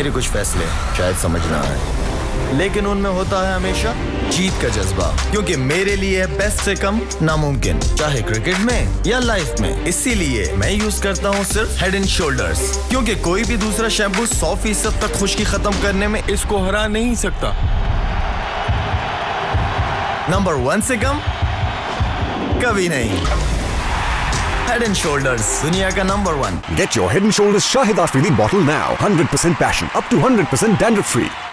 मेरे कुछ फैसले शायद समझ ना आए। लेकिन उनमें होता है हमेशा जीत का जज्बा, क्योंकि मेरे लिए बेस्ट से कम नामुमकिन, चाहे क्रिकेट में या लाइफ में। इसीलिए मैं यूज़ करता हूँ सिर्फ़ हेड एंड शोल्डर्स क्योंकि कोई भी दूसरा शैम्पू सौ फ़ीसद तक खुशकी खत्म करने में इसको हरा नहीं सकता। नंबर वन से कम कभी नहीं। हेड एंड शोल्डर्स दुनिया का number one Get your Head and Shoulders Shahid Afridi bottle now. 100% passion, up to 100% dandruff free.